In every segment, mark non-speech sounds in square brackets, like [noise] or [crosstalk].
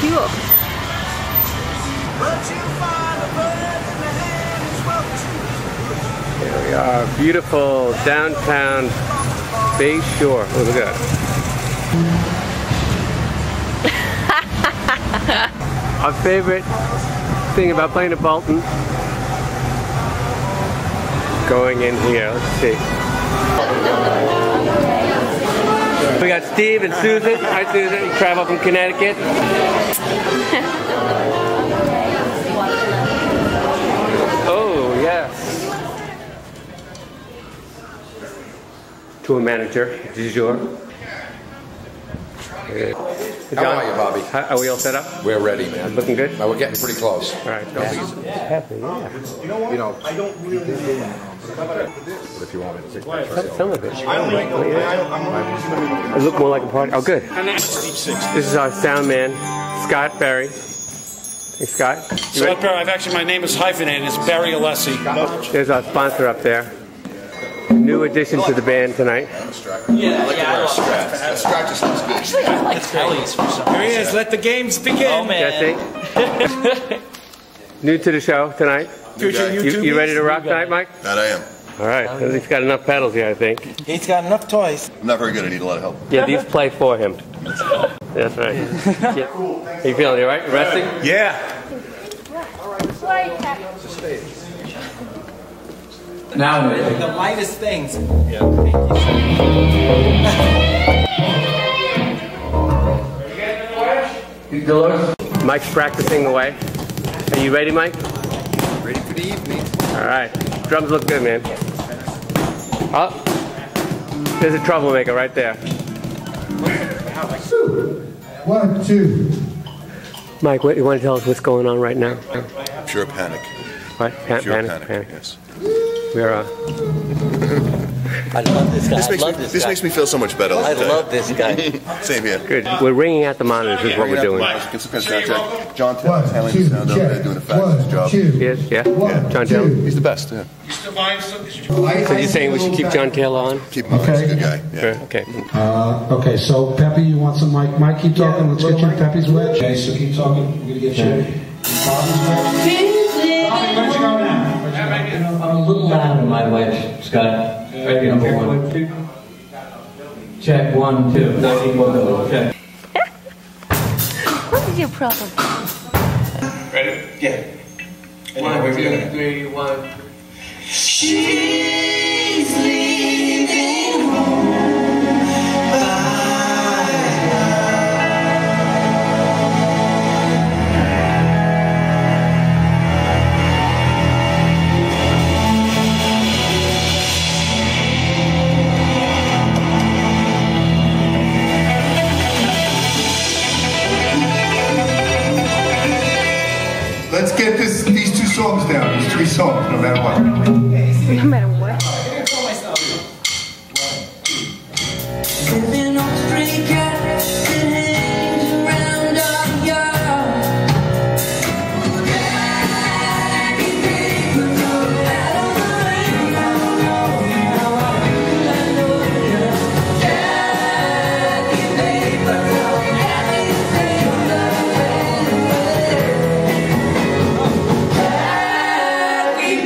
Here we are, beautiful downtown Bay Shore. Oh, look at that. [laughs] Our favorite thing about playing at Boulton. Going in here, let's see. Got Steve and Susan. Hi Susan, you travel from Connecticut. oh, yes. Tour manager, du jour. Good. How are you, Bobby? How- Are we all set up? We're ready, man. Looking good? Now we're getting pretty close. All right. Happy, yeah. You know, I don't really. But if you want me to take pictures, Some, some of it. I look more like a party. Oh, good. This is our sound man, Scott Barry. Hey, Scott. You Scott? Barry, I've actually, my name is hyphenated. It's Barry Alessi. There's our sponsor up there. New addition to the band tonight. Yeah, I like you're a strap. Here he is. Let the games begin. Jesse. [laughs] New to the show tonight. Future You, YouTube. you ready to rock tonight, Mike? That I am. All right. He's got enough pedals here, I think. He's got enough toys. I'm not very good. I need a lot of help. Yeah, these play for him. That's right. [laughs] Yeah. How you feeling? You all right? You resting? Yeah. Now the lightest things. Yeah. Mike's practicing away. Are you ready, Mike? Ready for the evening. All right. Drums look good, man. Oh, there's a troublemaker right there. One, two. Mike, what, you want to tell us what's going on right now? Pure panic. What? Pan- Pure panic, panic. panic. Yes. We're uh, I love this guy. This I makes me. this This guy. makes me feel so much better. I let me tell love this guy. [laughs] Same here. good. We're ringing out the monitors is what we're doing. Get some contact. John Taylor's One, handling the sound up there, doing a fabulous job. two. Yes, yeah? One, John two. Taylor? He's the best. Yeah. So you're saying we should keep John Taylor on? Keep him on. He's a good guy. Yeah. Sure, Okay. Uh, okay, so Peppy, you want some mic? Mike, keep talking. Let's get you Peppy's wedge. Okay, so keep talking. We're gonna get you. Bobby's wedge. Bobby, where'd you go now? I'm a little loud in my wedge, Scott. Ready, number one. Check one, two. Not equal to check. What is your problem? Ready? Yeah. One, two, three, one. Let's get this, these two songs down, these three songs, no matter what. No matter what.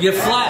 You're flat.